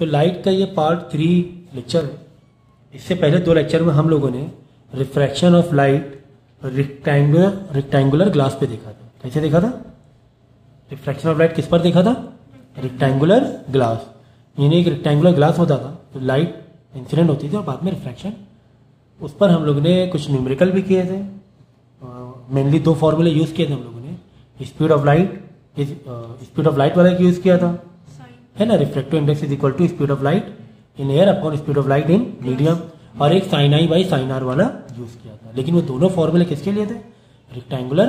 तो लाइट का ये पार्ट थ्री लेक्चर है। इससे पहले दो लेक्चर में हम लोगों ने refraction of light rectangular rectangular glass पे देखा था। कैसे देखा था? रिफ्रैक्शन ऑफ़ लाइट किस पर देखा था? रिक्टेंगुलर ग्लास यानी एक रेक्टेंगुलर ग्लास होता था तो लाइट इंसिडेंट होती थी और बाद में रिफ्रैक्शन उस पर हम लोग ने कुछ न्यूमेरिकल भी किए थे। मेनली दो फॉर्मूले यूज़ किए थे हम लोगों ने। Speed of light speed of light वाला यूज़ किया था। है ना? Reflective index is equal to speed of light in air upon speed of light in medium और एक sine I by sine R वाला यूज़ किया था। लेकिन वो दोनों फॉर्मूले किसके लिए थे? रेक्टेंगुलर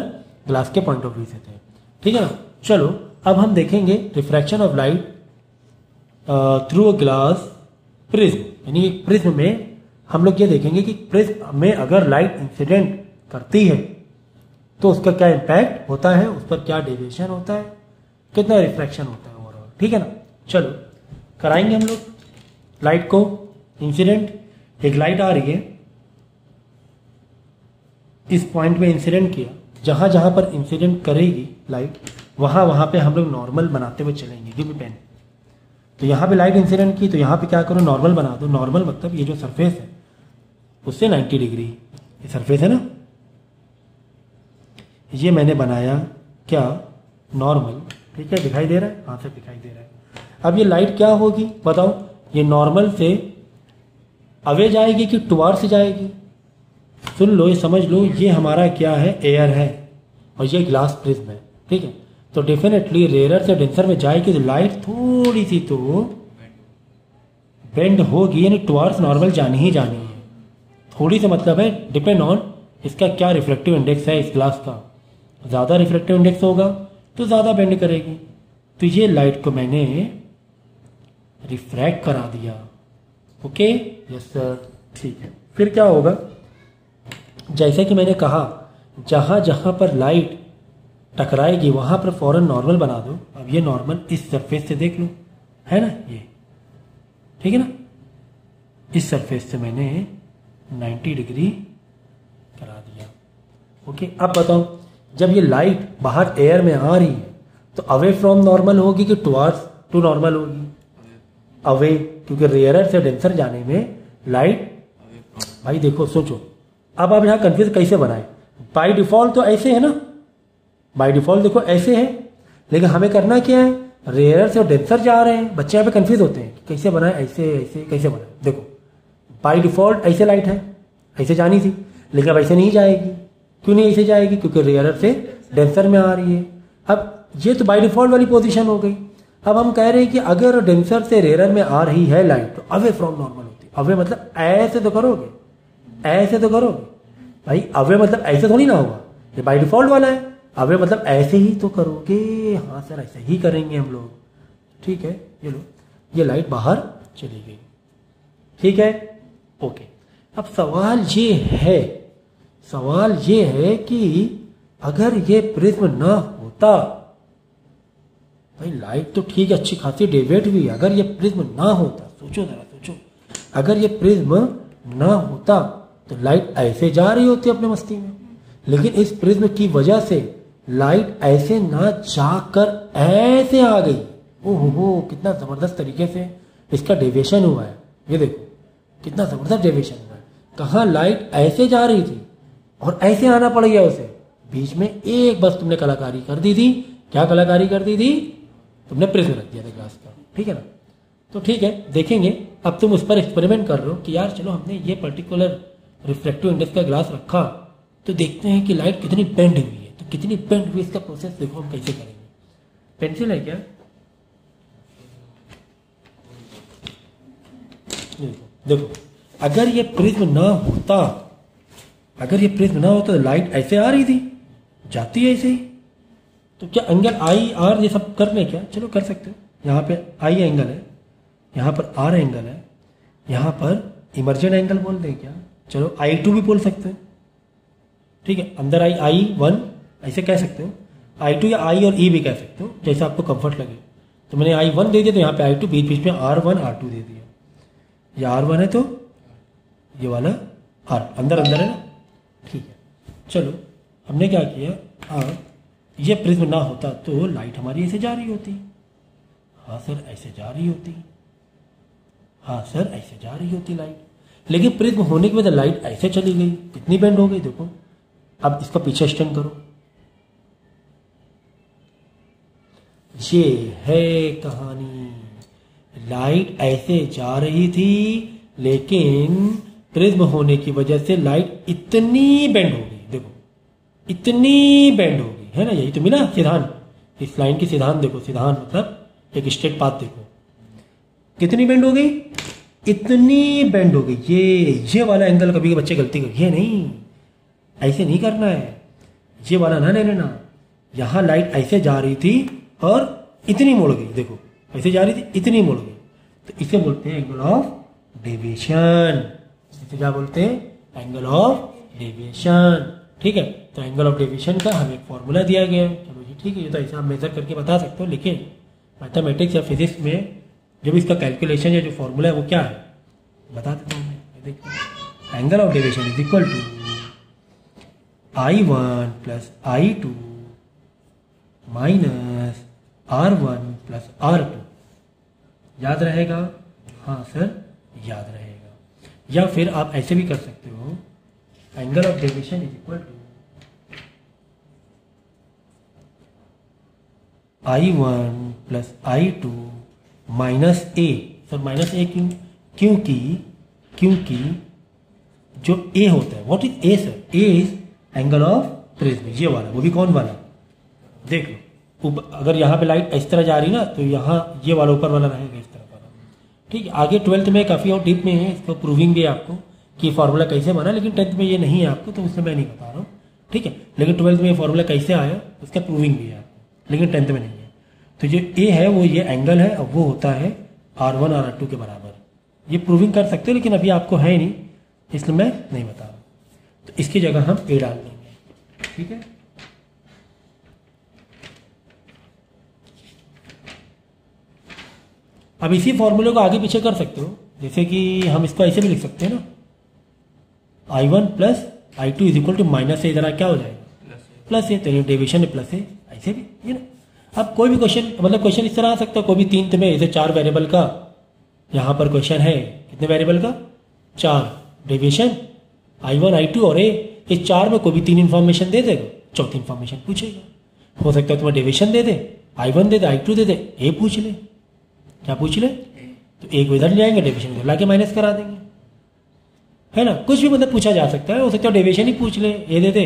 ग्लास के पॉइंट ऑफ़ व्यू से थे। ठीक है ना? चलो, अब हम देखेंगे refraction of light through a glass prism यानी एक प्रिज्म में हम लोग ये देखेंगे कि प्रिज्म में अगर लाइट इंसिडेंट करती है तो उसका क्या इम्पैक्ट होता है? उस पर क्या डेविएशन होता है? कितना रिफ्रैक्शन होता है ओवरऑल ठीक है ना? चलो, कराएँगे हम लोग। लाइट को इंसिडेंट एक लाइट आ रही है। इस पॉइंट में इंसिडेंट किया। जहाँ जहाँ पर इंसिडेंट करेगी लाइट वहाँ वहाँ पे हम लोग नॉर्मल बनाते हुए चलेंगे। गिव पेन तो यहाँ पे लाइट इंसिडेंट की तो यहाँ पे क्या करो? नॉर्मल बना दो। नॉर्मल मतलब ये जो सरफेस है, उससे 90 डिग्री ये सरफेस है ना? ये मैंने बनाया क्या? नॉर्मल ठीक है, दिखाई दे रहा है? हाँ से दिखाई दे रहा है। अब ये लाइट क्या होगी? बताओ। ये नॉर्मल से अवे जाएगी कि टुवार से जाएगी? सुन लो, ये समझ लो, ये हमारा क्या है? एयर है। और ये ग्लास प्रिज्म है। ठीक है? तो डेफिनेटली रेयर से डेंसर में जाएगी तो लाइट थोड़ी सी तो बेंड होगी, यानी टुवार्स नॉर्मल जानी ही जानी है। थोड़ी सी मतलब है डिपेंड ऑन इसका क्या रिफ्लेक्टिव इंडेक्स है इस ग्लास का। ज़्यादा रिफ्लेक्टिव इंडेक्स होगा तो ज़्यादा बेंड करेगी। तो ये लाइट को मैंने रिफ्रैक्ट करा दिया। ओके यस सर ठीक है। फिर क्या होगा? जैसे कि मैंने कहा, जहाँ जहाँ पर लाइट टकराएगी, वहाँ पर फ़ौरन नॉर्मल बना दो। अब ये नॉर्मल इस सरफेस से देख लो। है ना? ये। ठीक है ना? इस सरफेस से मैंने 90 डिग्री करा दिया। ओके अब बताओ जब ये लाइट बाहर एयर में आ रही है तो अवे फ्रॉम नॉर्मल होगी कि टुवार्ड्स टू नॉर्मल होगी? अवे क्योंकि रेयर से डेंसर जाने में लाइट भाई देखो, सोचो। अब आप यहाँ कंफ्यूज कैसे बनाए? बाई डिफ़ॉल्ट तो ऐसे है ना? बाई डिफ़ॉल्ट देखो, ऐसे है। लेकिन हमें करना क्या है? रेयर से डेंसर जा रहे हैं। बच्चे यहाँ पे कंफ्यूज होते हैं कैसे बनाए, ऐसे ऐसे, कैसे बनाए? देखो बाई डिफ़ॉल्ट ऐसे लाइट है। ऐसे जानी थी। लेकिन अब ऐसे नहीं जाएगी। क्यों नहीं ऐसे जाएगी? क्योंकि रेयर से डेंसर में आ रही है। अब ये तो बाई डिफ़ॉल्ट वाली पोजिशन हो गई। अब हम कह रहे हैं कि अगर डेंसर से रेयर में आ रही है लाइट तो अवे फ्रॉम नॉर्मल होती है। अवे मतलब ऐसे तो करोगे, ऐसे तो करोगे। भाई, अवे मतलब ऐसे थोड़ी ना होगा। ये बाई डिफ़ॉल्ट वाला है। अवे मतलब ऐसे ही तो करोगे। हाँ सर, ऐसे ही करेंगे हम लोग। ठीक है, ये लो। ये लाइट बाहर चली गई। ठीक है? ओके। अब सवाल ये है, सवाल ये है कि अगर ये प्रिज्म ना होता भाई लाइट तो ठीक है, अच्छी खासी डेविएट हुई, अगर ये प्रिज्म ना होता, सोचो जरा, सोचो। अगर ये प्रिज्म ना होता तो लाइट ऐसे जा रही होती अपने मस्ती में। लेकिन इस प्रिज्म की वजह से लाइट ऐसे ना जाकर ऐसे आ गई। ओहो हो कितना ज़बरदस्त तरीके से इसका डेविएशन हुआ है। ये देखो, कितना ज़बरदस्त डेविएशन हुआ है। कहा लाइट ऐसे जा रही थी और ऐसे आना पड़ गया उसे। बीच में एक बस तुमने कलाकारी कर दी थी। क्या कलाकारी कर दी थी? तुमने प्रिज्म रख दिया था ग्लास का। ठीक है ना? तो ठीक है, देखेंगे। अब तुम उस पर एक्सपेरिमेंट कर रहे हो कि यार, चलो हमने ये पर्टिकुलर रिफ्लेक्टिव इंडेक्स का ग्लास रखा तो देखते हैं कि लाइट कितनी बेंड हुई है। तो कितनी बेंड हुई इसका प्रोसेस देखो हम कैसे करेंगे। पेंसिल है क्या? देखो अगर ये प्रिज्म ना होता, अगर ये प्रिज्म ना होता तो लाइट ऐसे आ रही थी, जाती है ऐसे ही। तो क्या एंगल आई आर ये सब कर लें क्या? चलो कर सकते हो। यहाँ पे आई एंगल है, यहाँ पर आर एंगल है, यहाँ पर इमरजेंट एंगल बोल दें क्या? चलो आई टू भी बोल सकते हैं। ठीक है, अंदर आई आई वन ऐसे कह सकते हो। आई टू या आई और ई भी कह सकते हो, जैसे आपको कंफर्ट लगे। तो मैंने आई वन दे दिया तो यहाँ पे आई टू बीच बीच में आर वन आर टू दे दिया। ये आर वन है तो ये वाला आर अंदर अंदर है ना? ठीक है। चलो, हमने क्या किया? आर ये प्रिज्म ना होता तो लाइट हमारी ऐसे जा रही होती। हाँ सर, ऐसे जा रही होती। हाँ सर, ऐसे जा रही होती लाइट। लेकिन प्रिज्म होने की वजह लाइट ऐसे चली गई। कितनी बेंड हो गई देखो। अब इसको पीछे स्टैंड करो। ये है कहानी। लाइट ऐसे जा रही थी, लेकिन प्रिज्म होने की वजह से लाइट इतनी बेंड हो गई। देखो, इतनी बेंड हो गई। है ना? यही तो मिला सिद्धांत। इस लाइन की सिद्धांत देखो, सिद्धांत मतलब एक स्ट्रेट पाथ देखो। कितनी बेंड हो गई इतनी बेंड हो गई ये ये वाला एंगल कभी बच्चे गलती कर, ये नहीं। ऐसे नहीं करना है। ये वाला ना ले लेना। यहाँ लाइट ऐसे जा रही थी और इतनी मुड़ गई, देखो। ऐसे जा रही थी, इतनी मुड़ गई। तो इसे बोलते हैं एंगल ऑफ़ डेविएशन इसे क्या बोलते हैं? एंगल ऑफ़ डेविएशन ठीक है? तो एंगल ऑफ़ डेविएशन का हमें एक फॉर्मूला दिया गया है। चलो जी, ठीक है, ये तो ऐसा आप मेजर करके बता सकते हो, लेकिन मैथमेटिक्स या फिजिक्स में जब इसका कैलकुलेशन या जो फॉर्मूला है वो क्या है? बता देता हूँ angle of deviation is equal to I one plus I two minus R one plus R two याद रहेगा? हाँ सर, याद रहेगा। या फिर आप ऐसे भी कर सकते हो। Angle of deviation is equal to I one plus I two minus A sir minus A क्यों? क्योंकि क्योंकि जो ए होता है what is A sir A is angle of prism ये वाला, वो भी कौन वाला? देख लो। अगर यहाँ पे लाइट इस तरह जा रही ना तो यहाँ ये वाला ऊपर वाला रहेगा इस तरह वाला। ठीक है, आगे ट्वेल्थ में काफ़ी और डीप में है, इसको प्रूविंग भी है आपको कि फॉर्मूला कैसे बना, लेकिन टेंथ में ये नहीं है आपको तो उससे मैं नहीं बता रहा हूँ। ठीक है, लेकिन ट्वेल्थ में ये फॉर्मूला कैसे आया, उसका प्रूविंग भी है। लेकिन टेंथ में नहीं है। तो जो ए है वो ये एंगल है और वो होता है आर वन और आर टू के बराबर। ये प्रूविंग कर सकते हो लेकिन अभी आपको है नहीं इसलिए मैं नहीं बता रहा तो इसकी जगह हम ए डाल देंगे। ठीक है? अब इसी फॉर्मूले को आगे पीछे कर सकते हो जैसे कि हम इसको ऐसे भी लिख सकते हैं ना। I one plus I two is equal to minus A जरा क्या हो जाएगा? प्लस ए तो डेविशन है प्लस ए ऐसे भी ये ना अब कोई भी क्वेश्चन मतलब क्वेश्चन इस तरह आ सकता है कोई भी तीन में जैसे चार वेरिएबल का यहाँ पर क्वेश्चन है कितने वेरिएबल का? चार deviation I one I two और ए इस चार में कोई भी तीन इन्फॉर्मेशन दे देगा चौथी इन्फॉर्मेशन पूछेगा। हो सकता है तुम्हें डेविएशन दे दे आई वन दे दे आई टू दे दे ए पूछ ले। क्या पूछ ले? तो एक इधर ले आएँगे डेविएशन इधर लाके माइनस करा देंगे। है ना? कुछ भी मतलब पूछा जा सकता है हो सकता है डेविएशन ही पूछ ले ए दे दे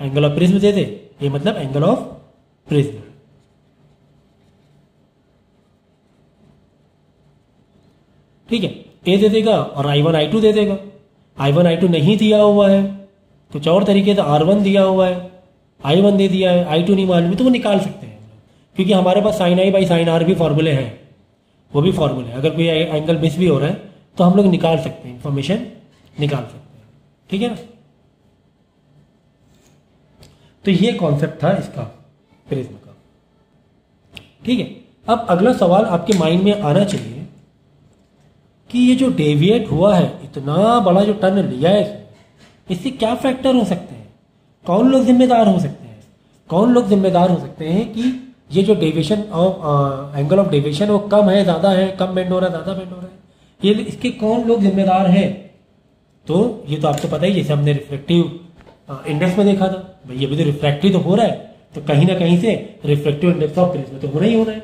एंगल ऑफ़ प्रिज्म दे दे ये मतलब एंगल ऑफ़ प्रिज्म ठीक है? ए दे देगा और आई वन आई टू दे देगा। आई वन आई टू नहीं दिया हुआ है। कुछ और तरीके से आर वन दिया हुआ है। आई वन दे दिया है। आई टू नहीं मालूम तो वो निकाल सकते हैं। क्योंकि हमारे पास sine I by sine R भी फॉर्मूले हैं। वो भी फॉर्मूले अगर कोई एंगल मिस भी हो रहा है तो हम लोग निकाल सकते हैं। इंफॉर्मेशन निकाल सकते हैं। ठीक है ना? तो ये कॉन्सेप्ट था इसका। प्रिज्म का ठीक है, अब अगला सवाल आपके माइंड में आना चाहिए कि ये जो डेविएट हुआ है, इतना बड़ा जो टर्न लिया है, इससे क्या फैक्टर हो सकते हैं? कौन लोग जिम्मेदार हो सकते हैं? कौन लोग जिम्मेदार हो सकते हैं कि ये जो deviation of angle of deviation वो कम है, ज़्यादा है, कम बेंड हो रहा है, ज़्यादा बेंड हो रहा है? ये इसके कौन लोग जिम्मेदार हैं? तो ये तो आपको पता ही जैसे हमने रिफ्लेक्टिव इंडेक्स में देखा था, भाई ये भी तो रिफ्रैक्टिव तो हो रहा है। तो कहीं ना कहीं से रिफ्लेक्टिव इंडेक्स ऑफ़ प्रिज्म तो होना ही होना है।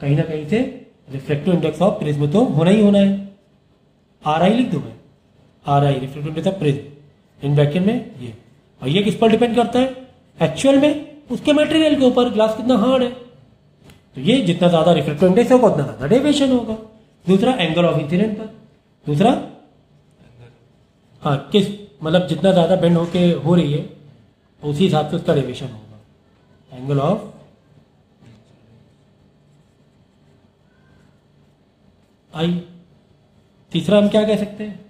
कहीं ना कहीं से रिफ्लेक्टिव इंडेक्स ऑफ़ प्रिज्म तो होना ही होना है। आर आई लिख दू मैं? R I reflective index of prism in bracket में ये। और ये किस पर डिपेंड करता है? एक्चुअल में? उसके मटेरियल के ऊपर। ग्लास कितना हार्ड है? तो ये जितना ज़्यादा रिफ्लेक्टिव इंडेक्स होगा, उतना ज़्यादा डेविएशन होगा। दूसरा एंगल ऑफ़ इंसिडेंट पर। दूसरा हाँ किस मतलब जितना ज़्यादा बेंड होके हो रही है, उसी हिसाब से उसका डेविएशन होगा। एंगल ऑफ़ आई तीसरा हम क्या कह सकते हैं?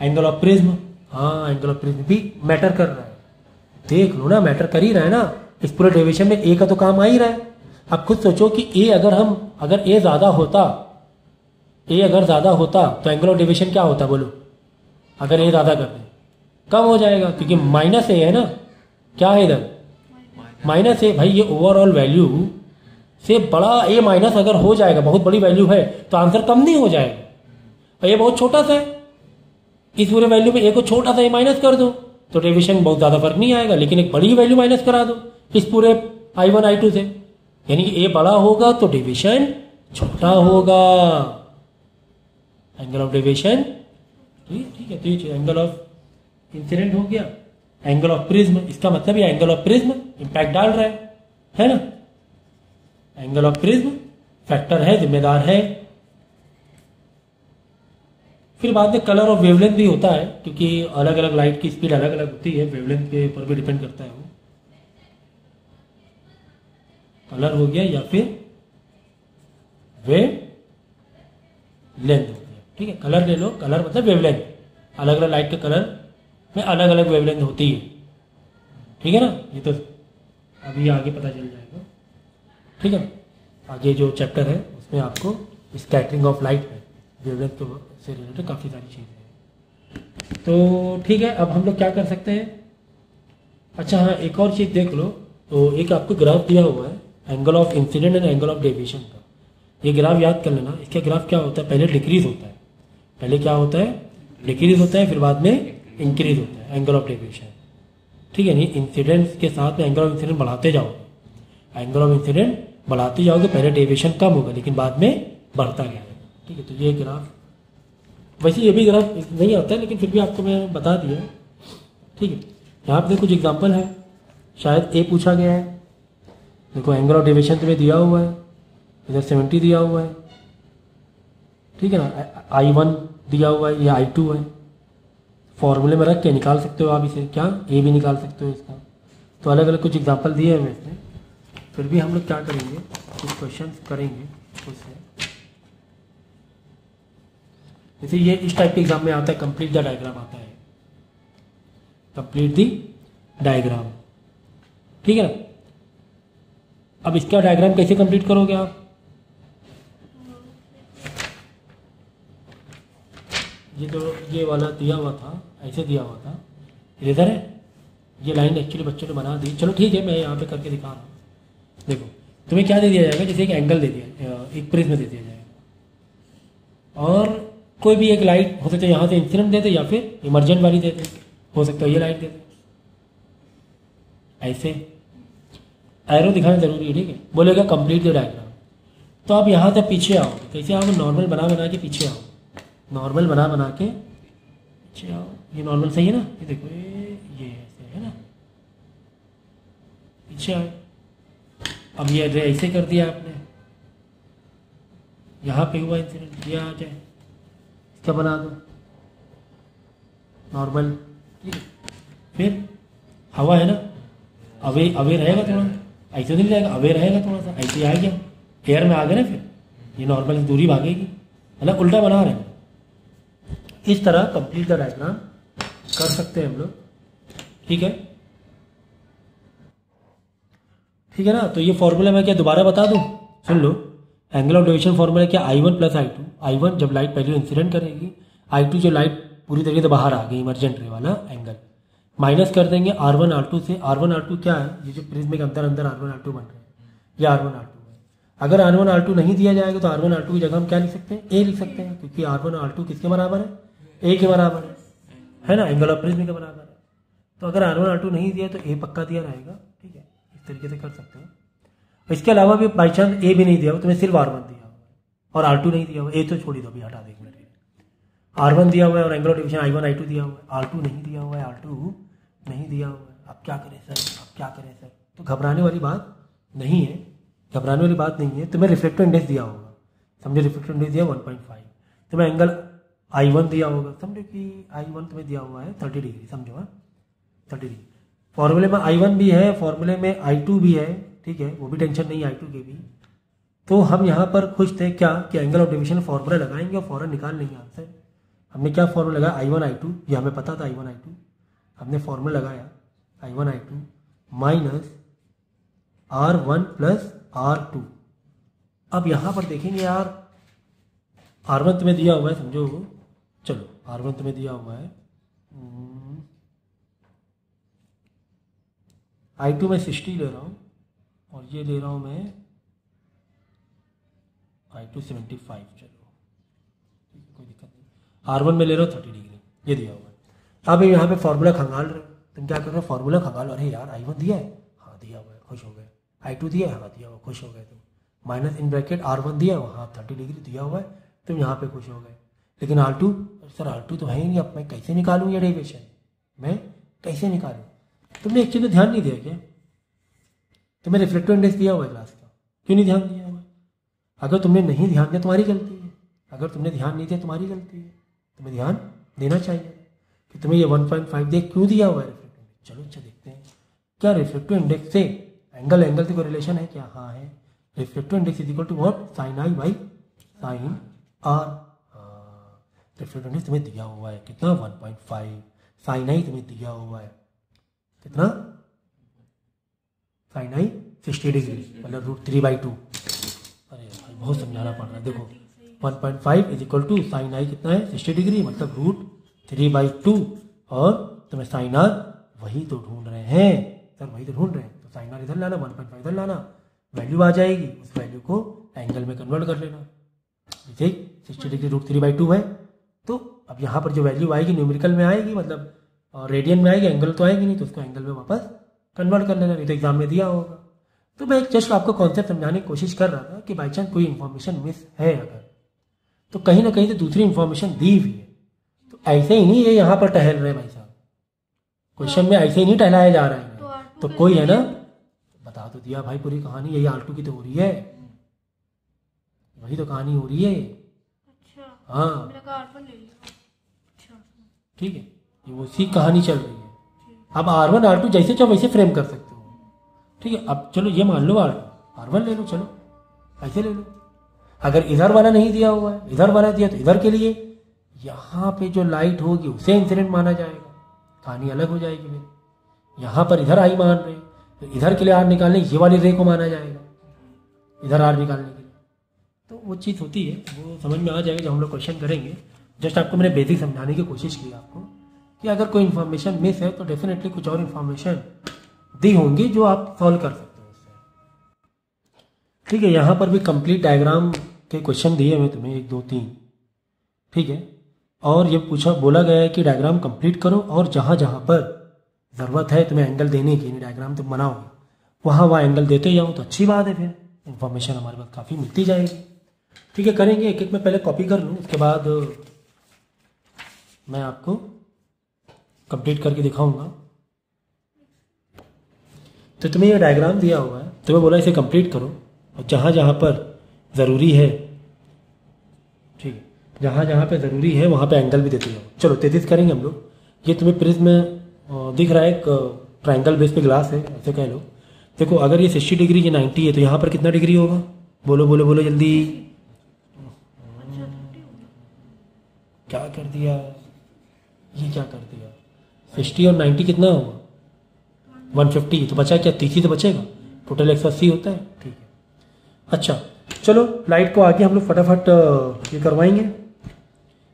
एंगल ऑफ़ प्रिज्म हाँ एंगल ऑफ़ प्रिज्म भी मैटर कर रहा है। देख लो ना मैटर कर ही रहा है ना। इस पूरे डेविएशन में ए का तो काम आ ही रहा है। अब खुद सोचो कि ए अगर हम, अगर ए ज़्यादा होता ए अगर ज़्यादा होता तो एंगल ऑफ़ डेविएशन क्या होता, बोलो? अगर ए ज़्यादा कर कम हो जाएगा, क्योंकि माइनस ए है ना। क्या है इधर? माइनस है, भाई ये ओवरऑल वैल्यू से बड़ा ए माइनस अगर हो जाएगा, बहुत बड़ी वैल्यू है तो आंसर कम नहीं हो जाएगा। और ये बहुत छोटा सा है। इस पूरे वैल्यू में ए को छोटा सा ए माइनस कर दो तो डेविएशन बहुत ज़्यादा फ़र्क नहीं आएगा, लेकिन एक बड़ी वैल्यू माइनस करा दो, इस पूरे आई वन आई टू से। यानी ए बड़ा होगा तो डिविशन छोटा होगा। एंगल ऑफ़ डिविशन ठीक है तो ये एंगल ऑफ़ इंसिडेंट हो गया। एंगल ऑफ़ प्रिज्म, इसका मतलब ये एंगल ऑफ़ प्रिज्म इंपैक्ट डाल रहा है है ना? एंगल ऑफ़ प्रिज्म फैक्टर है, जिम्मेदार है। फिर बाद में कलर और वेवलेंथ भी होता है, क्योंकि अलग अलग लाइट की स्पीड अलग अलग होती है वेवलेंथ के ऊपर भी डिपेंड करता है वो। कलर हो गया या फिर वेव लेंथ हो गया। ठीक है कलर ले लो कलर मतलब वेवलेंथ अलग अलग लाइट के कलर में अलग अलग वेवलेंथ होती है। ठीक है ना? ये तो अभी आगे पता चल जाएगा। ठीक है? आगे जो चैप्टर है, उसमें आपको स्कैटरिंग ऑफ़ लाइट है। वेवलेंथ तो से रिलेटेड काफ़ी सारी चीज़ें हैं। तो ठीक है, अब हम लोग क्या कर सकते हैं? अच्छा हाँ एक और चीज़ देख लो। तो एक आपको ग्राफ दिया हुआ है angle of incident and angle of deviation का। ये ग्राफ याद कर लेना। इसका ग्राफ क्या होता है? पहले डिक्रीज होता है। पहले क्या होता है? डिक्रीज होता है, फिर बाद में इंक्रीज होता है एंगल ऑफ़ डेविएशन ठीक है, नहीं इंसिडेंट के साथ में एंगल ऑफ़ इंसिडेंट बढ़ाते जाओगे। एंगल ऑफ़ इंसिडेंट बढ़ाते जाओगे, पहले डेविएशन कम होगा, लेकिन बाद में बढ़ता गया। ठीक है तो ये ग्राफ वैसे ये भी ग्राफ नहीं आता है लेकिन फिर भी आपको मैं बता दिया। ठीक है, यहाँ पे कुछ एग्ज़ाम्पल है। शायद ए पूछा गया है। देखो एंगल ऑफ़ डेविएशन तुम्हें दिया हुआ है। इधर सेवेंटी दिया हुआ है। ठीक है ना आई वन दिया हुआ है, या आई टू है। फॉर्मूले में रख के निकाल सकते हो आप इसे। क्या? ए भी निकाल सकते हो इसका। तो अलग अलग कुछ एग्ज़ाम्पल दिए हैं इसमें फिर भी हम लोग क्या करेंगे? कुछ क्वेश्चन करेंगे उससे। जैसे ये इस टाइप के एग्ज़ाम में आता है कंप्लीट द डायग्राम आता है। कंप्लीट दी डायग्राम ठीक है ना? अब इसका डायग्राम कैसे कंप्लीट करोगे आप? ये तो ये वाला दिया हुआ था, ऐसे दिया हुआ था। इधर है। ये लाइन एक्चुअली बच्चों ने बना दी। चलो ठीक है, मैं यहाँ पे करके दिखा रहा हूँ। देखो, तुम्हें क्या दे दिया जाएगा? जैसे एक एंगल दे दिया एक प्रिज्म दे दिया जाएगा। और कोई भी एक लाइट हो सकता है, यहाँ से इंसिडेंट दे दे या फिर इमरजेंट वाली दे दे। हो सकता है ये लाइट दे दे। ऐसे। एरो दिखाना ज़रूरी है, ठीक है? बोलेगा कंप्लीट द डायग्राम तो आप यहाँ से पीछे आओ। कैसे आओगे नॉर्मल बना बना के पीछे आओ? नॉर्मल बना बना के। पीछे आओ ये नॉर्मल सही है ना? ये देखो, ये ऐसे है ना? पीछे आए। अब ये ऐसे कर दिया आपने। यहाँ पे हुआ इंसिडेंट ये आ जाए। इसका बना दो। नॉर्मल फिर, हवा है ना? अवे अवे रहेगा थोड़ा। ऐसे नहीं जाएगा अवे रहेगा थोड़ा सा। ऐसे आ गया। एयर में आ गया ना फिर? ये नॉर्मल दूरी भागेगी। मतलब उल्टा बना रहे हैं। इस तरह कंप्लीट द डायग्राम कर सकते हैं हम लोग। ठीक है? ठीक है ना? तो ये फॉर्मूला मैं क्या दोबारा बता दूँ? सुन लो। एंगल ऑफ़ डिविजन फॉर्मूला क्या? I one plus I two I one जब लाइट पहले इंसिडेंट करेगी आई टू जो लाइट पूरी तरीके से बाहर आ गई इमरजेंट रे वाला एंगल माइनस कर देंगे आर वन आर टू से। आर वन आर टू क्या है? ये जो प्रिज्म के अंदर अंदर आर वन आर टू बन रहे हैं। ये आर वन आर टू है। अगर आर वन आर टू नहीं दिया जाएगा तो आर वन आर टू की जगह हम क्या लिख सकते हैं? ए लिख सकते हैं, क्योंकि आर वन आर टू किसके बराबर है? ए के बराबर है। है ना? एंगल ऑफ़ प्रिज्म के बराबर है। तो अगर आर वन आर टू नहीं दिया तो ए पक्का दिया रहेगा। ठीक है? इस तरीके से कर सकते हो। इसके अलावा भी बाई चांस ए भी नहीं दिया हो तुम्हें सिर्फ़ आर वन दिया हुआ और आर टू नहीं दिया हुआ ए तो छोड़ दो, अभी हटा दे मिनट आर वन दिया हुआ है और angle of division I one I two दिया हुआ है। आर टू नहीं दिया हुआ है आर टू नहीं दिया हुआ है। अब क्या करें सर? अब क्या करें सर? तो घबराने वाली बात नहीं है। घबराने वाली बात नहीं है। तुम्हें रिफ्लेक्टिव इंडेक्स दिया होगा। समझो? रिफ्लेक्टिव इंडेक्स दिया वन पॉइंट फाइव तुम्हें एंगल आई वन दिया होगा। समझो कि आई वन तुम्हें दिया हुआ है थर्टी डिग्री समझो हाँ? थर्टी डिग्री फॉर्मूले में आई वन भी है फॉर्मूले में आई टू भी है, ठीक है? वो भी टेंशन नहीं आई टू के भी। तो हम यहाँ पर खुश थे, क्या? कि एंगल ऑफ़ डिविजन फॉर्मूला लगाएँगे और फॉरन निकाल लेंगे आंसर हमने क्या फॉर्मूला लगाया? आई वन आई टू ये हमें पता था आई वन आई टू हमने फॉर्मूला लगाया I one I two minus R one plus R two अब यहाँ पर देखेंगे यार आर वन तुम्हें दिया हुआ है, समझो। चलो आर वन तुम्हें दिया हुआ है आई टू मैं सिक्सटी ले रहा हूँ, और ये ले रहा हूँ मैं आई टू सेवेंटी फाइव चलो। ठीक है, कोई दिक्कत नहीं। आर वन में ले रहा हो थर्टी डिग्री ये दिया हुआ है। अब यहाँ पे फॉर्मूला खंगाल रहे हो। तुम क्या कर रहे हो? फार्मूला खंगाल अरे यार आई वन दिया है? हाँ दिया हुआ है। खुश हो गए। आई टू दिया है? हाँ दिया हुआ खुश हो गए तुम। Minus in bracket R one दिया है? हाँ थर्टी डिग्री दिया हुआ है। तुम यहाँ पे खुश हो गए। लेकिन R two sir R two तो है ही नहीं, अब मैं कैसे निकालूँ ये डेविएशन? मैं कैसे निकालूँ? तुमने एक चीज़ ध्यान नहीं दिया क्या? तुम्हें रिफ्लेक्टिव इंडेक्स दिया हुआ है ग्लास का। क्यों नहीं ध्यान दिया हुआ अगर तुमने नहीं ध्यान दिया, तुम्हारी गलती है। अगर तुमने ध्यान नहीं दिया, तुम्हारी गलती है। तुम्हें ध्यान देना चाहिए कि तुम्हें ये 1.5 दे क्यों दिया हुआ है रिफ्लेक्टिव इंडेक्स चलो अच्छा देखते हैं। क्या रिफ्लेक्टिव इंडेक्स से एंगल एंगल से कोई रिलेशन है? क्या? हाँ है। Reflective index is equal to what sine I by sine R reflective index तुम्हें दिया हुआ है। कितना? 1.5 साइन आई तुम्हें दिया हुआ है। कितना? साइन आई सिक्सटी डिग्री मतलब रूट थ्री बाई टू अरे भाई, बहुत समझाना पड़ रहा है। देखो 1.5 point five is equal to sine I कितना है? सिक्सटी डिग्री मतलब रूट थ्री बाई टू और तुम्हें साइन आर वही तो ढूंढ रहे हैं। सर, वही तो ढूंढ रहे हैं। तो साइन आर इधर लाना वन पॉइंट फाइव इधर लाना। वैल्यू आ जाएगी। उस वैल्यू को एंगल में कन्वर्ट कर लेना। ठीक? Sixty degree root three by two है। तो अब यहाँ पर जो वैल्यू आएगी न्यूमेरिकल में आएगी मतलब और रेडियन में आएगी एंगल तो आएगी नहीं तो उसको एंगल में वापस कन्वर्ट कर लेना नहीं तो एग्ज़ाम में दिया होगा। तो मैं एक जस्ट आपको कॉन्सेप्ट समझाने की कोशिश कर रहा था कि बाई चांस कोई इन्फॉर्मेशन मिस है अगर तो कहीं ना कहीं से दूसरी इन्फॉर्मेशन दी हुई है। तो ऐसे ही नहीं ये यहाँ पर टहल रहे भाई साहब। क्वेश्चन में ऐसे ही नहीं टहलाया जा रहा है। तो कोई है ना? बता तो दिया भाई पूरी कहानी यही आल्टू की तो हो रही है। वही तो कहानी हो रही है। हाँ। अच्छा। ठीक है। ये उसी कहानी चल रही है। अब आर वन आर टू जैसे चाहो वैसे फ्रेम कर सकते हो। ठीक है अब चलो ये मान लो आर आर वन ले लो चलो। ऐसे ले लो। अगर इधर वाला नहीं दिया हुआ है इधर वाला दिया तो इधर के लिए यहाँ पे जो लाइट होगी उसे इंसिडेंट माना जाएगा। कहानी अलग हो जाएगी फिर। यहाँ पर इधर आई मान रहे तो इधर के लिए आर निकालने ये वाली रे को माना जाएगा। इधर आर निकालने के तो वो चीज़ होती है, वो समझ में आ जाएगा जब हम लोग क्वेश्चन करेंगे। जस्ट आपको मैंने बेसिक समझाने की कोशिश की आपको कि अगर कोई इन्फॉर्मेशन मिस है तो डेफिनेटली कुछ और इन्फॉर्मेशन दी होंगी जो आप सॉल्व कर सकते हो उससे ठीक है, यहाँ पर भी कंप्लीट डायग्राम के क्वेश्चन दिए हुए तुम्हें, एक, दो, तीन। ठीक है? और ये पूछा, बोला गया है कि डायग्राम कंप्लीट करो और जहाँ जहाँ पर ज़रूरत है तुम्हें एंगल देने की डायग्राम तुम बनाओगे, वहाँ वहाँ एंगल देते जाओ तो अच्छी बात है फिर। इन्फॉर्मेशन हमारे पास काफ़ी मिलती जाएगी। ठीक है, करेंगे एक एक में पहले कॉपी कर लूँ, उसके बाद, मैं आपको कंप्लीट करके दिखाऊँगा। तो तुम्हें ये डायग्राम दिया हुआ है तुम्हें बोला इसे कंप्लीट करो, और जहाँ जहाँ पर ज़रूरी है, ठीक है जहाँ जहाँ पे ज़रूरी है, वहाँ पे एंगल भी देते जाओ। चलो, तैतीस करेंगे हम लोग। ये तुम्हें प्रिज्म में दिख रहा है एक ट्राइंगल बेस पे ग्लास है, ऐसे कह लो। देखो, अगर ये सिक्सटी डिग्री ये नाइन्टी है तो यहाँ पर कितना डिग्री होगा? बोलो बोलो बोलो, जल्दी। क्या कर दिया? ये क्या कर दिया? सिक्सटी और नाइन्टी कितना होगा वन फिफ्टी तो बचा क्या? तीस ही तो बचेगा। टोटल एक सौ अस्सी होता है। ठीक है। अच्छा चलो लाइट को आगे हम लोग फटाफट ये करवाएँगे।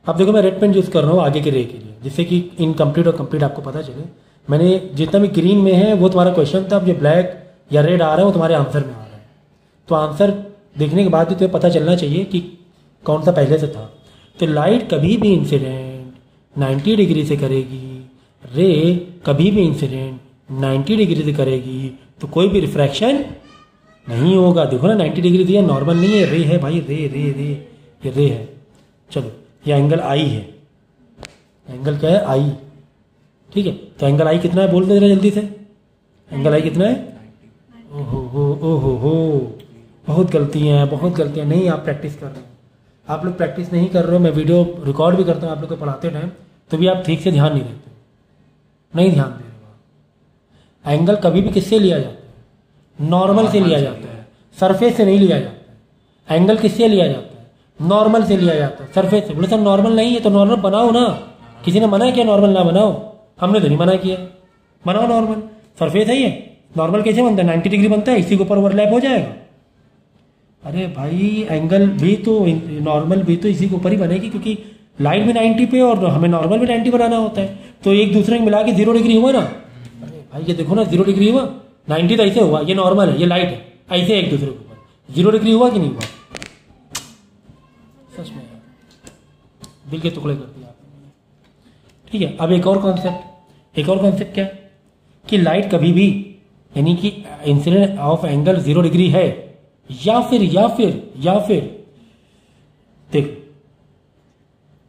अब देखो, मैं रेड पेन यूज़ कर रहा हूँ आगे के रे के लिए, जिससे कि इनकम्प्लीट और कंप्लीट आपको पता चले। मैंने जितना भी ग्रीन में है, वो तुम्हारा क्वेश्चन था, अब जो ब्लैक या रेड आ रहा है, वो तुम्हारे आंसर में आ रहा है। तो आंसर देखने के बाद भी तुम्हें पता चलना चाहिए कि कौन सा पहले से था। तो लाइट कभी भी इंसिडेंट 90 डिग्री से करेगी रे कभी भी इंसिडेंट 90 डिग्री से करेगी तो कोई भी रिफ्रैक्शन नहीं होगा। देखो ना 90 डिग्री दिया नॉर्मल नहीं है। रे है भाई रे रे रे ये रे है। चलो ये एंगल आई है। एंगल क्या है? आई ठीक है तो एंगल आई कितना है? बोल दे जरा जल्दी से। एंगल आई कितना है? ओहो हो ओहो हो बहुत गलतियाँ हैं बहुत गलतियाँ। नहीं आप प्रैक्टिस कर रहे हो। आप लोग प्रैक्टिस नहीं कर रहे हो मैं वीडियो रिकॉर्ड भी करता हूँ आप लोग को पढ़ाते टाइम तो भी आप ठीक से ध्यान नहीं देते नहीं ध्यान दे रहे हो एंगल कभी भी किससे लिया जाता है? नॉर्मल से लिया जाता है। सरफेस से नहीं लिया जाता एंगल किससे लिया जाता है? नॉर्मल से लिया जाता है। सरफेस से। बोले सर नॉर्मल नहीं है तो नॉर्मल बनाओ ना। किसी ने मना किया नॉर्मल ना बनाओ? हमने तो नहीं मना किया। बनाओ नॉर्मल सरफेस है ये। नॉर्मल कैसे बनता है? नाइन्टी डिग्री बनता है इसी के ऊपर ओवरलैप हो जाएगा। अरे भाई एंगल भी तो नॉर्मल भी तो इसी के ऊपर ही बनेगी, क्योंकि लाइट भी 90 पे और हमें नॉर्मल भी 90 बनाना होता है। तो एक दूसरे में मिला के ज़ीरो डिग्री हुआ ना? अरे भाई, ये देखो ना ज़ीरो डिग्री हुआ? 90 तो ऐसे हुआ, ये नॉर्मल है, ये लाइट है, ऐसे एक दूसरे के ऊपर। ज़ीरो डिग्री हुआ कि नहीं हुआ? सच में दिल के टुकड़े कर दिया ठीक है, अब एक और कॉन्सेप्ट एक और कॉन्सेप्ट क्या है? कि लाइट कभी भी, यानी कि incident of angle zero degree है या फिर या फिर या फिर, देख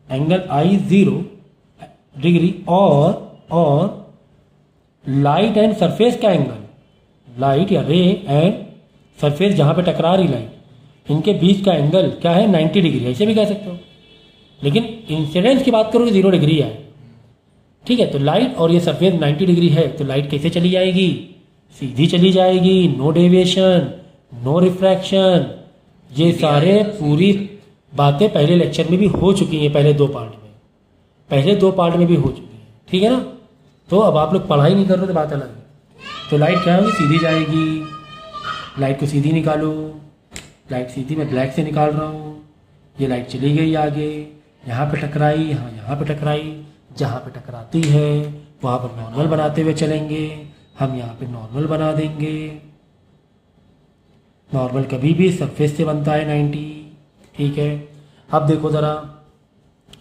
एंगल आई ज़ीरो डिग्री और और लाइट एंड सरफेस का एंगल लाइट या रे एंड सरफेस जहाँ पे टकरा रही लाइट इनके बीच का एंगल क्या है? 90 डिग्री ऐसे भी कह सकते हो. लेकिन इंसिडेंस की बात करोगे ज़ीरो डिग्री है. ठीक है तो लाइट और ये सरफेस 90 डिग्री है. तो लाइट कैसे चली जाएगी? सीधी चली जाएगी. नो डेविएशन नो रिफ्रैक्शन ये सारे पूरी बातें पहले लेक्चर में भी हो चुकी हैं पहले दो पार्ट में। पहले दो पार्ट में भी हो चुकी हैं। ठीक है ना? तो अब आप लोग पढ़ाई नहीं कर रहे तो बात अलग है। तो लाइट क्या होगी सीधी जाएगी। लाइट को सीधी निकालो। लाइट सीधी मैं ब्लैक से निकाल रहा हूँ। ये लाइट चली गई आगे। यहाँ पे टकराई यहाँ यहाँ पे टकराई। जहाँ पे टकराती है वहाँ पर नॉर्मल बनाते हुए चलेंगे। हम यहाँ पे नॉर्मल बना देंगे। नॉर्मल कभी भी सरफेस से बनता है 90 ठीक है? अब देखो ज़रा,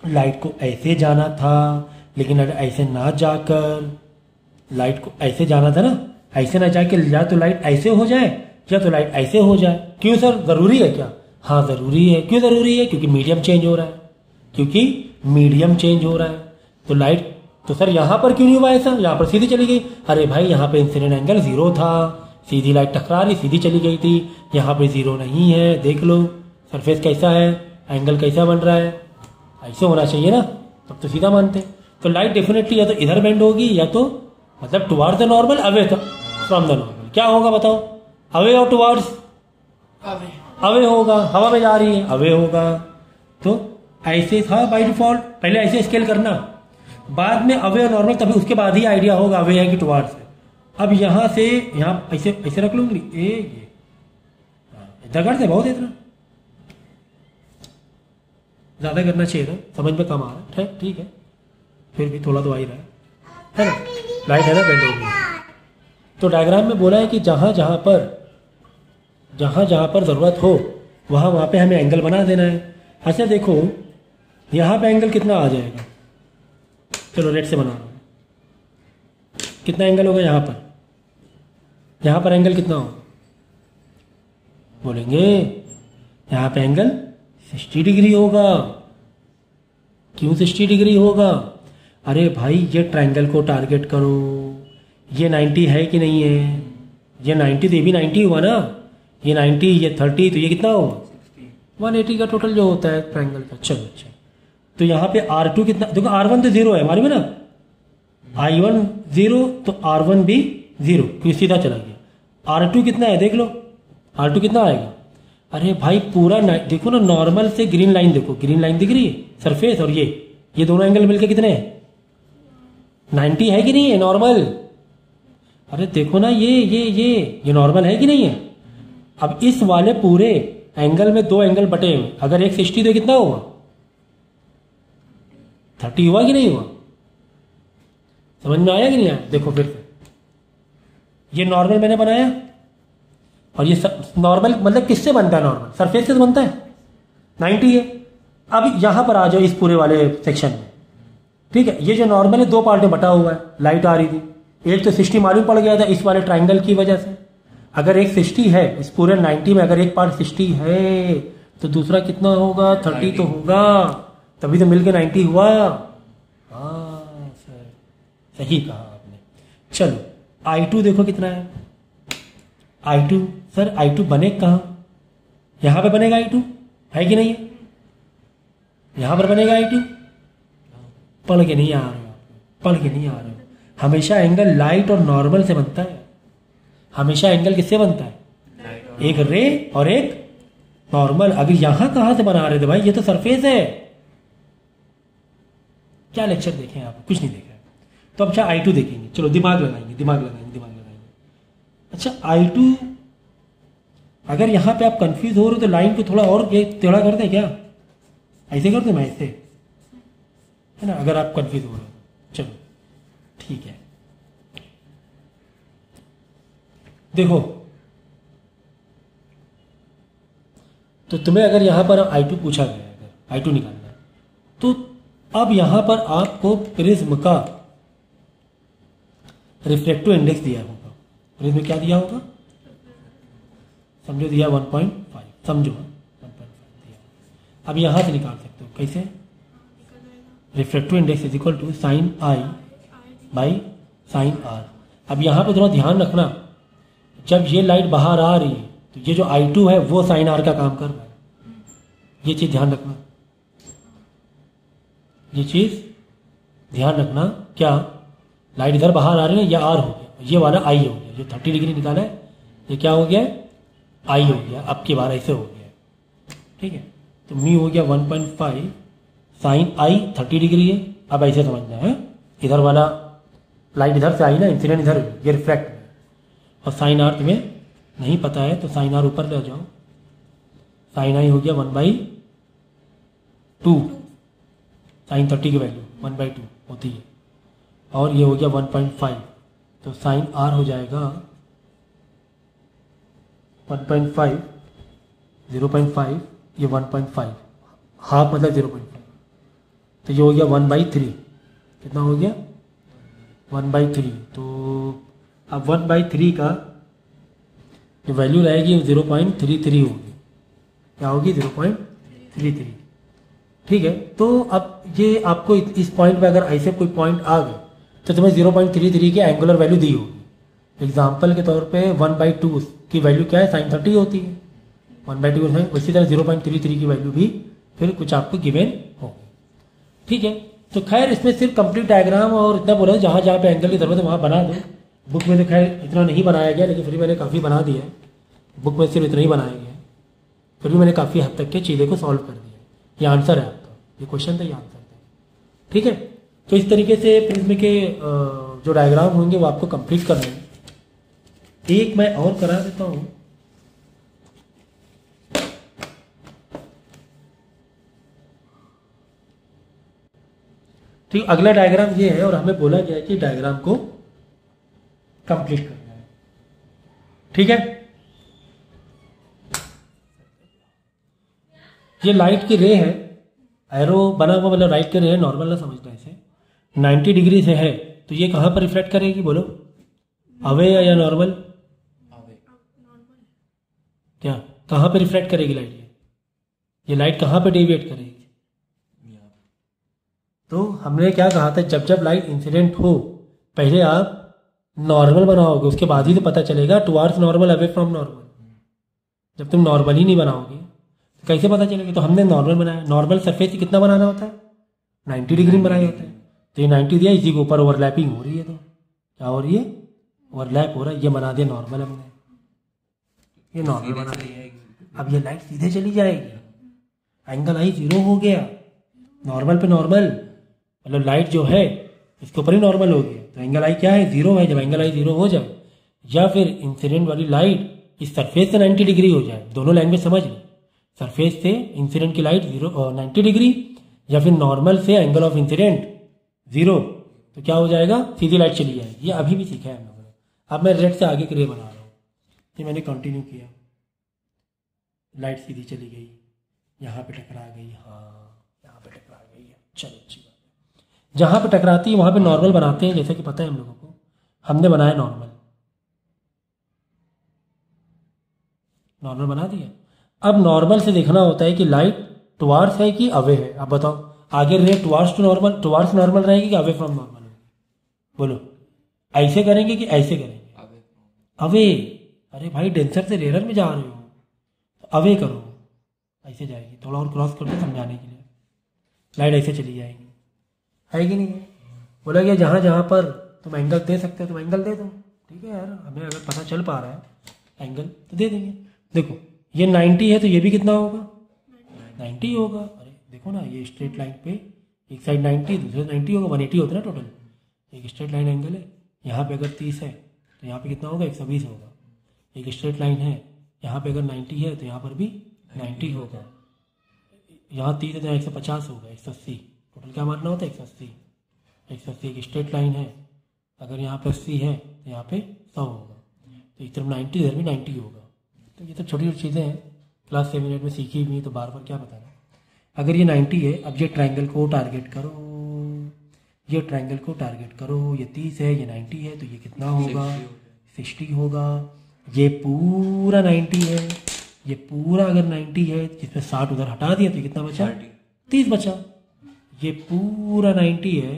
लाइट को ऐसे जाना था, लेकिन अगर ऐसे ना जाकर, लाइट को ऐसे जाना था ना, ऐसे ना जाके या तो लाइट ऐसे हो जाए, या तो लाइट ऐसे हो जाए। क्यों सर? ज़रूरी है क्या? हाँ ज़रूरी है। क्यों ज़रूरी है? क्योंकि मीडियम चेंज हो रहा है। क्योंकि मीडियम चेंज हो रहा है। तो लाइट तो सर यहाँ पर क्यों नहीं हुआ ऐसा? यहाँ पर सीधी चली गई। अरे भाई, यहाँ पे इंसिडेंट एंगल ज़ीरो था। सीधी लाइट टकरा रही सीधी चली गई थी। यहाँ पे ज़ीरो नहीं है देख लो। सरफेस कैसा है? एंगल कैसा बन रहा है? ऐसे होना चाहिए ना। तब तो सीधा मानते। तो लाइट डेफिनेटली या तो इधर बेंड होगी या तो मतलब toward the normal away from the normal क्या होगा बताओ? अवे और टुवार्ड्स अवे होगा। हवा में जा रही है अवे होगा। तो ऐसे था बाई डिफ़ॉल्ट पहले ऐसे स्केल करना। बाद में अवे और नॉर्मल तभी उसके बाद ही आइडिया होगा अवे है कि टुवार्ड्स है। अब यहाँ से, यहाँ ऐसे ऐसे रख लूँगी। ए, ये। इतना करते बहुत इतना। ज़्यादा करना चाहिए था। समझ में कम आ रहा है। ठीक है। फिर भी थोड़ा तो आ ही रहा है। है ना? लाइट है ना बेंड हो तो डायग्राम में बोला है कि जहाँ जहाँ पर, जहाँ जहाँ पर ज़रूरत हो, वहाँ वहाँ पे हमें एंगल बना देना है। अच्छा देखो, यहाँ पे एंगल कितना आ जाएगा? चलो रेड से बना हूँ। कितना एंगल होगा यहाँ पर? यहाँ पर एंगल कितना हो बोलेंगे यहाँ पे एंगल 60 डिग्री होगा। क्यों 60 डिग्री होगा? अरे भाई ये ट्रायंगल को टारगेट करो। ये 90 है कि नहीं है? ये 90 तो ये भी 90 हुआ ना? ये 90 ये 30 तो ये कितना होगा? 180 का टोटल जो होता है ट्रायंगल का। चलो अच्छा तो यहाँ पे R2 कितना देखो R1 तो ज़ीरो है हमारी में ना? I1 ज़ीरो तो R1 भी ज़ीरो क्योंकि सीधा चला गया? आर टू कितना है? देख लो। आर टू कितना आएगा? अरे भाई, पूरा देखो ना नॉर्मल से ग्रीन लाइन देखो। ग्रीन लाइन दिख रही है? सरफेस और ये। ये दोनों एंगल मिलके कितने हैं? 90 है कि नहीं है? नॉर्मल अरे देखो ना, ये ये ये। ये नॉर्मल है कि नहीं है? अब इस वाले पूरे एंगल में दो एंगल बटे हुए अगर एक सिक्सटी तो कितना हुआ थर्टी हुआ कि नहीं हुआ? समझ में आया कि नहीं आया? देखो फिर ये नॉर्मल मैंने बनाया? और ये नॉर्मल मतलब किससे बनता है नॉर्मल सरफेस से तो बनता है। 90 है। अब यहाँ पर आ जाओ इस पूरे वाले सेक्शन में। ठीक है? ये जो नॉर्मल है दो पार्ट में बटा हुआ है। लाइट आ रही थी। एक तो 60 मालूम पड़ गया था इस वाले ट्राइंगल की वजह से। अगर एक 60 है इस पूरे 90 में अगर एक पार्ट 60 है तो दूसरा कितना होगा? 30 तो होगा। तभी तो मिलके 90 हुआ। हाँ सर। सही कहा आपने। चलो। I2 देखो कितना है। I two sir I two बने कहाँ? यहाँ पे बनेगा I2 है कि नहीं है? यहाँ पर बनेगा I2 पढ़ के नहीं आ रहे पढ़ के नहीं आ रहे हमेशा एंगल लाइट और नॉर्मल से बनता है। हमेशा एंगल किससे बनता है? एक रे और एक नॉर्मल अगर यहाँ कहाँ से बना रहे थे भाई? ये तो सरफेस है। क्या लेक्चर देखें आप? कुछ नहीं देखा। तो अच्छा आई टू देखेंगे। चलो, दिमाग लगाएँगे दिमाग लगाएँगे। अच्छा आई टू अगर यहाँ पे आप कंफ्यूज हो रहे हो तो लाइन को थोड़ा और टेढ़ा कर दें क्या? ऐसे कर दें मैं ऐसे? है ना, अगर आप कंफ्यूज हो रहे हो। चलो, ठीक है। देखो तो तुम्हें अगर यहाँ पर आई टू पूछा गया अगर आई टू निकालना है तो अब यहाँ पर आपको प्रिज्म का रिफ्लेक्टिव इंडेक्स दिया होगा प्रिज्म क्या दिया होगा? समझो दिया 1.5 समझो 1.5 दिया। अब यहाँ से निकाल सकते हो। कैसे? Reflective index is equal to sine I by sine R अब यहाँ पे थोड़ा ध्यान रखना। जब ये लाइट बाहर आ रही है तो ये जो आई टू है, वो साइन आर का काम कर रहा है। ये चीज़ ध्यान रखना। ये चीज़ ध्यान रखना। क्या? लाइट इधर बाहर आ रही है ये आर हो गया? ये वाला आई हो गया। जो थर्टी डिग्री निकाला है। ये क्या हो गया? आई हो गया। अब की बार ऐसे हो गया। ठीक है? तो मी हो गया 1.5 साइन आई थर्टी डिग्री है। अब ऐसे समझना है। इधर वाला लाइट इधर से आई ना इंसिडेंट इधर ये रिफ्लेक्ट और साइन आर तुम्हें नहीं पता है तो साइन आर ऊपर ले जाओ। साइन आई हो गया one by two sine thirty की वैल्यू वन बाई टू होती है। और ये हो गया वन पॉइंट फाइव तो साइन आर हो जाएगा one point five zero point five ये वन पॉइंट फाइव हाफ़ मतलब ज़ीरो पॉइंट फाइव तो ये हो गया वन बाई थ्री कितना हो गया? वन बाई थ्री तो अब वन बाई थ्री का जो वैल्यू रहेगी वो ज़ीरो पॉइंट थ्री थ्री होगी। क्या होगी? ज़ीरो पॉइंट थ्री थ्री ठीक है? तो अब ये आपको इस पॉइंट पे अगर ऐसे कोई पॉइंट आ गए तो तुम्हें ज़ीरो पॉइंट थ्री थ्री की एंगुलर वैल्यू दी होगी। एग्ज़ाम्पल के तौर पे वन बाई टू की वैल्यू क्या है? साइन थर्टी होती है। वन बाई टू है उसी तरह ज़ीरो पॉइंट थ्री थ्री की वैल्यू भी फिर कुछ आपको गिवेन होगी। ठीक है? तो खैर, इसमें सिर्फ़ कंप्लीट डायग्राम और इतना बोला, जहाँ जहाँ पे एंगल की ज़रूरत है वहाँ बना दो। बुक में तो खैर इतना नहीं बनाया गया, लेकिन फिर मैंने काफ़ी बना दिया है। बुक में सिर्फ़ इतना ही बनाया गया फिर भी मैंने काफ़ी हद तक के चीज़ें को सॉल्व कर दिया ये आंसर है आपका। ये क्वेश्चन था ये आंसर था ठीक है? तो इस तरीके से प्रिज्म के जो डायग्राम होंगे वो आपको कंप्लीट करने हैं। एक मैं और करा देता हूँ। ठीक अगला डायग्राम ये है और हमें बोला गया है कि डायग्राम को कंप्लीट करना है। ठीक है? ये लाइट की रे है। एरो बना हुआ मतलब लाइट की रे है नॉर्मल ना समझना इसे। 90 डिग्री से है तो ये कहाँ पर रिफ्लेक्ट करेगी बोलो? अवे या नॉर्मल क्या? कहाँ पे रिफ्लेक्ट करेगी लाइट ये? ये लाइट कहाँ पे डेविएट करेगी? तो हमने क्या कहा था जब जब लाइट इंसिडेंट हो पहले आप नॉर्मल बनाओगे उसके बाद ही तो पता चलेगा to towards normal away from normal जब तुम नॉर्मल ही नहीं बनाओगे तो कैसे पता चलेगा? तो हमने नॉर्मल बनाया। नॉर्मल सरफेस कितना बनाना होता है? नाइन्टी डिग्री में बनाया होता है। तो ये नाइन्टी दिया, इसी के ऊपर ओवरलैपिंग हो रही है तो। क्या हो रही है? ओवरलैप हो रहा है, ये बना दिया नॉर्मल हमने। ये नॉर्मल बना दिया। अब ये लाइट सीधे चली जाएगी। एंगल आई ज़ीरो हो गया। नॉर्मल पे नॉर्मल मतलब लाइट जो है, इसके ऊपर ही नॉर्मल हो गया। तो एंगल आई क्या है? ज़ीरो है। जब एंगल आई ज़ीरो हो जाए, या फिर इंसिडेंट वाली लाइट इस सरफेस से 90 डिग्री हो जाए। दोनों लैंग्वेज समझ लो। सरफेस से इंसिडेंट की लाइट ज़ीरो नाइन्टी डिग्री या फिर नॉर्मल से एंगल ऑफ़ इंसिडेंट ज़ीरो तो क्या हो जाएगा? सीधी लाइट चली जाएगी। ये अभी भी सीखा है हम लोगों ने। अब मैं रेड से आगे के बना रहा हूँ। ये मैंने कंटिन्यू किया। लाइट सीधी चली गई। यहाँ पे टकरा गई। हाँ यहाँ पे टकरा गई चलो, अच्छी बात है। जहाँ पे टकराती है, वहाँ पे नॉर्मल बनाते हैं, जैसे कि पता है हम लोगों को। हमने बनाया नॉर्मल नॉर्मल बना दिया। अब नॉर्मल से देखना होता है कि लाइट टुवार्ड्स है कि अवे है। अब बताओ। आगे ray towards to normal towards normal रहेगी कि अवे फ्रॉम नॉर्मल बोलो। ऐसे करेंगे कि ऐसे करेंगे? अवे अरे भाई डेंसर से रेरर में जा रहे हो। तो अवे करो। ऐसे जाएगी। थोड़ा और क्रॉस कर दो समझाने के लिए। लाइट ऐसे चली जाएगी। है कि नहीं? बोला गया जहाँ जहाँ पर तुम एंगल दे सकते हो तुम एंगल दे दो। ठीक है यार हमें अगर पता चल पा रहा है एंगल तो दे देंगे। देखो ये 90 है तो ये भी कितना होगा? 90 होगा। देखो ना ये स्ट्रेट लाइन पे एक साइड 90 दूसरे 90 होगा 180 होता है ना टोटल एक स्ट्रेट लाइन एंगल है यहाँ पे अगर 30 है तो यहाँ पे कितना होगा? 120 होगा। एक स्ट्रेट लाइन है यहाँ पे अगर 90 है तो यहाँ पर भी 90 होगा। यहाँ तीस है तो यहाँ एक सौ पचास होगा एक सौ अस्सी। टोटल क्या मानना होता है? एक सौ अस्सी। एक सौ अस्सी एक स्ट्रेट लाइन है। अगर यहाँ पे अस्सी है तो यहाँ पे सौ होगा। तो एक तरफ़ नाइन्टी इधर भी नाइन्टी होगा। तो ये तो छोटी छोटी चीज़ें हैं। क्लास सेवन एट में सीखी हुई तो बार बार क्या बताना? अगर ये 90 है अब ये ट्रायंगल को टारगेट करो। ये ट्रायंगल को टारगेट करो। ये 30 है ये 90 है तो ये कितना होगा? 60 होगा। ये पूरा 90 है। ये पूरा अगर 90 है जिसमें 60 उधर हटा दिया तो कितना बचा? 30 बचा। ये पूरा 90 है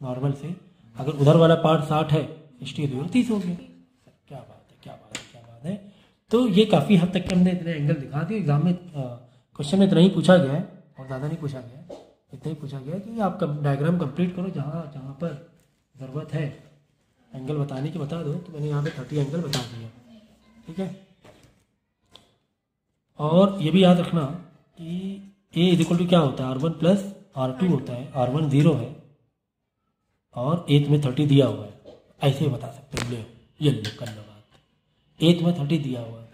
नॉर्मल से। अगर उधर वाला पार्ट 60 है 60 है तो 30 हो गया। क्या बात है क्या बात है क्या बात है। तो ये काफ़ी हद तक हमने इतने एंगल दिखा दिए। एग्ज़ाम में क्वेश्चन में इतना ही पूछा गया है। और ज़्यादा नहीं पूछा गया। इतना ही पूछा गया कि आप कम, डायग्राम कंप्लीट करो जहाँ जहाँ पर ज़रूरत है। एंगल बताने की बता दो तो मैंने यहाँ पे थर्टी एंगल बता दिया। ठीक है? और ये भी याद रखना कि ए इज़ इक्वल टू क्या होता है? R one plus R two होता है। आर वन ज़ीरो है। और एथ में थर्टी दिया हुआ है। ऐसे ही बता सकते हो। ले ये लो कर लो बात एथ में थर्टी दिया हुआ है।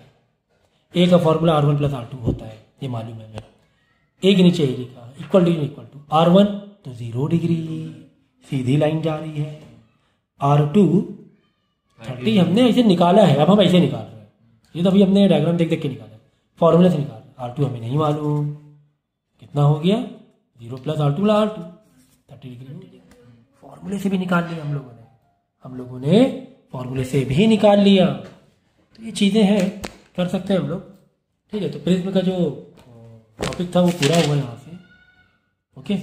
ए का formula R one plus R two होता है। ये मालूम है मेरे। ए के नीचे ए लिखा equal to equal to R one तो ज़ीरो डिग्री सीधी लाइन जा रही है। आर टू थर्टी हमने ऐसे निकाला है, अब हम ऐसे निकाल रहे हैं। ये तो अभी हमने डायग्राम देख देख के निकाला फॉर्मूले से निकाल आर टू हमें नहीं मालूम। कितना हो गया? Zero plus R two R two thirty degree फॉर्मूले से भी निकाल लिया हम लोगों ने। हम लोगों ने फॉर्मूले से भी निकाल लिया। तो ये चीज़ें हैं, कर सकते हैं हम लोग। ठीक है तो प्रिज्म का जो टॉपिक था वो पूरा हुआ यहाँ से। ओके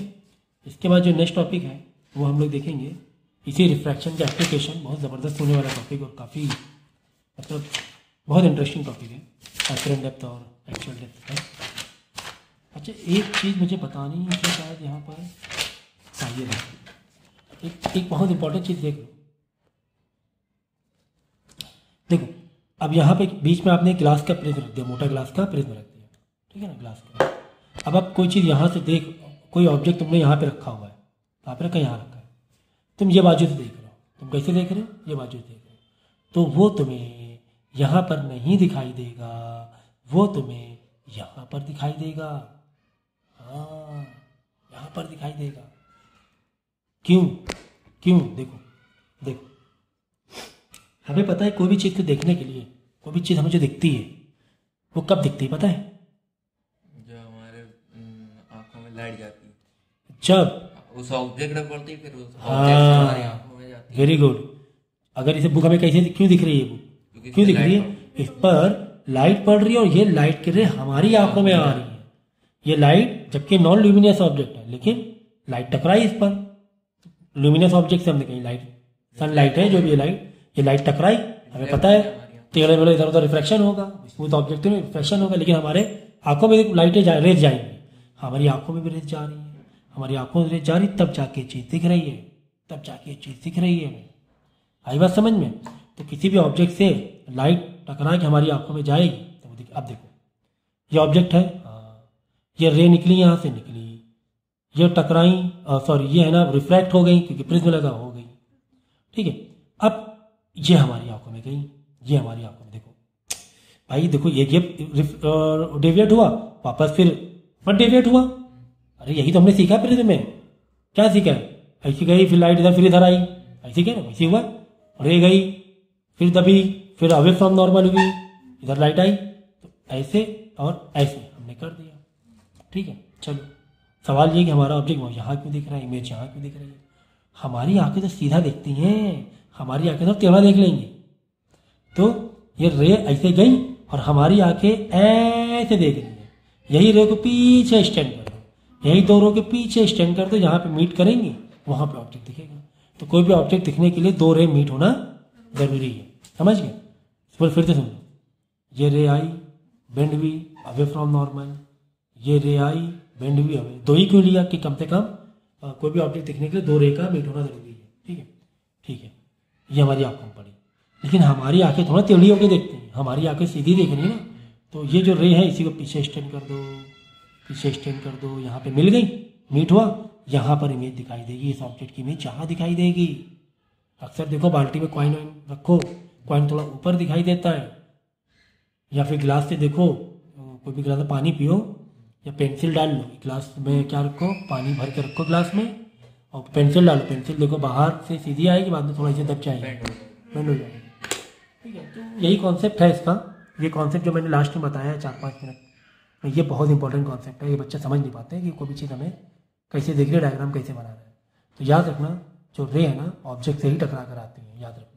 इसके बाद जो नेक्स्ट टॉपिक है, वो हम लोग देखेंगे। इसी रिफ्रैक्शन का एप्लीकेशन बहुत ज़बरदस्त होने वाला टॉपिक और काफ़ी मतलब बहुत इंटरेस्टिंग टॉपिक है। एक्चुअल डेप्थ और एक्चुअल डेप्थ का अच्छा एक चीज़ मुझे बतानी है शायद यहाँ पर चाहिए एक एक बहुत इंपॉर्टेंट चीज़ देख लो। देखो, अब यहाँ पे बीच में आपने ग्लास का प्रिज्म रख दिया, मोटा ग्लास का प्रिज्म रख ठीक है ना ग्लास का अब आप कोई चीज़ यहाँ से देख, कोई ऑब्जेक्ट तुमने यहाँ पे रखा हुआ है तो आप रखा यहाँ रखा है। तुम ये बाजू से देख रहे हो। तुम कैसे देख रहे हो? ये बाजू से देख रहे हो। तो वो तुम्हें यहाँ पर नहीं दिखाई देगा, वो तुम्हें यहाँ पर दिखाई देगा। हाँ यहाँ पर दिखाई देगा। क्यों? क्यों? देखो देखो। हमें पता है कोई भी चीज़ को देखने के लिए, कोई भी चीज़ हमें जो दिखती है, वो कब दिखती है, पता है? जब उस ऑब्जेक्ट पर पड़ती फिर उस हाँ। ऑब्जेक्ट हमारी आँखों में जाती वेरी गुड अगर इसे बुक हमें कैसे क्यों दिख रही है बुक क्यों दिख रही है? इस पर लाइट पड़ रही है और ये लाइट किरणें हमारी आँखों में आ रही है। ये लाइट जबकि नॉन ल्यूमिनियस ऑब्जेक्ट है लेकिन लाइट टकराई इस पर। ल्यूमिनियस ऑब्जेक्ट से हमने कही लाइट सनलाइट है जो भी ये लाइट ये लाइट टकराई। हमें पता है टेढ़े मेढ़े इधर उधर रिफ्लेक्शन होगा स्मूथ ऑब्जेक्ट में रिफ्लेक्शन होगा लेकिन हमारे आँखों में लाइटें जा, रेज जाएँगी। हमारी आँखों में भी रेज जा रही है। हमारी आँखों रेज जा रही तब जाके चीज़ दिख रही है तब जाके चीज़ दिख रही है। आई बात समझ में? तो किसी भी ऑब्जेक्ट से लाइट टकरा के हमारी आँखों में जाएगी तो वो अब देखो। ये ऑब्जेक्ट है हाँ, ये रे निकली यहाँ से निकली। ये टकराई सॉरी ये है ना रिफ्लेक्ट हो गई क्योंकि प्रिज्म लगा हो गई। ठीक है? अब ये हमारी आँखों में गई ये हमारी आँखों में देखो। भाई देखो ये ये डेविएट हुआ वापस फिर मत डेविएट हुआ। अरे यही तो हमने सीखा प्रिज्म में क्या सीखा? ऐसी गई, फिर लाइट इधर, फिर इधर आई। ऐसी क्या? वैसी हुआ? रे गई, फिर दबी फिर अवे फ्रॉम नॉर्मल हुई। इधर लाइट आई तो ऐसे और ऐसे हमने कर दिया। ठीक है, चलो। सवाल ये कि हमारा ऑब्जेक्ट यहाँ क्यों दिख रहा है? इमेज यहाँ क्यों दिख रही है? हमारी आँखें तो सीधा देखती हैं। हमारी आँखें तो टेढ़ा देख लेंगी। तो ये रे ऐसे गई और हमारी आँखें ऐसे देख रही है। यही रे को पीछे स्टैंड कर यही दो रो के पीछे स्टैंड कर दो, जहाँ पे मीट करेंगे, वहाँ पे ऑब्जेक्ट दिखेगा। तो कोई भी ऑब्जेक्ट दिखने के लिए दो रे मीट होना ज़रूरी है। समझ गए? फिर फिर से समझो ये रे आई बेंड भी अवे फ्रॉम नॉर्मल ये रे आई बेंड भी अवे दो ही क्यों लिया कि कम से कम कोई भी ऑब्जेक्ट दिखने के लिए दो रे का मीट होना ज़रूरी है। ठीक है? ठीक है। ये हमारी आँखों में पड़ी। लेकिन हमारी आँखें थोड़ा टेढ़ी होकर देखती हैं। हमारी आँखें सीधी देख रही है ना। तो ये जो रे है, इसी को पीछे स्टैंड कर दो। पीछे स्टैंड कर दो यहाँ पे मिल गई मीट हुआ यहाँ पर इमेज दिखाई देगी इस ऑब्जेक्ट की इमेज यहाँ दिखाई देगी। अक्सर देखो बाल्टी में कॉइन रखो कॉइन थोड़ा ऊपर दिखाई देता है। या फिर गिलास से देखो कोई भी गिलास में पानी पियो या पेंसिल डाल लो गिलास में क्या रखो पानी भर के रखो गिलास में और पेंसिल डालो पेंसिल देखो बाहर से सीधी आएगी बाद में थोड़ा इसे दब जाएगी। बेंड हो जाएगी। ठीक है तो यही कॉन्सेप्ट है इसका। ये कॉन्सेप्ट जो मैंने लास्ट में बताया है चार पाँच मिनट ये बहुत इंपॉर्टेंट कॉन्सेप्ट है। ये बच्चे समझ नहीं पाते हैं कि कोई भी चीज़ हमें कैसे देख रही है डायग्राम कैसे बना रहा है। तो याद रखना, जो रे है ना ऑब्जेक्ट से ही टकरा कर आती है, याद रखना।